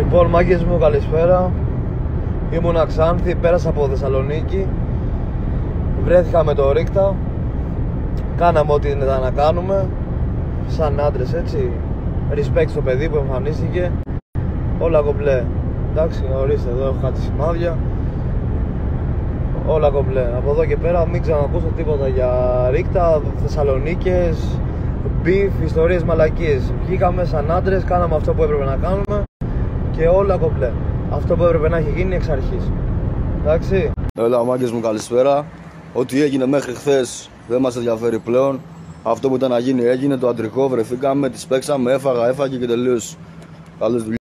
Λοιπόν, μάγκες μου, καλησπέρα. Ήμουν Ξάνθη, πέρασα από Θεσσαλονίκη. Βρέθηκα με το Ρίκτα. Κάναμε ό,τι ήταν να κάνουμε. Σαν άντρες έτσι. Respect στο παιδί που εμφανίστηκε. Όλα κομπλέ. Εντάξει, ορίστε, εδώ έχω κάτι σημάδια. Όλα κομπλέ. Από εδώ και πέρα μην ξανακούσω τίποτα για Ρίκτα, Θεσσαλονίκες, beef, ιστορίες μαλακίες. Βγήκαμε σαν άντρες, κάναμε αυτό που έπρεπε να κάνουμε και όλα κομπλέ. Αυτό που έπρεπε να έχει γίνει εξ αρχής. Εντάξει. Έλα, μάγκες μου, καλησπέρα. Ό,τι έγινε μέχρι χθες δεν μας ενδιαφέρει πλέον. Αυτό που ήταν να γίνει έγινε, αντρικά βρεθήκαμε, τις παίξαμε, έφαγα, έφαγε και τελείως. Καλές δουλειές.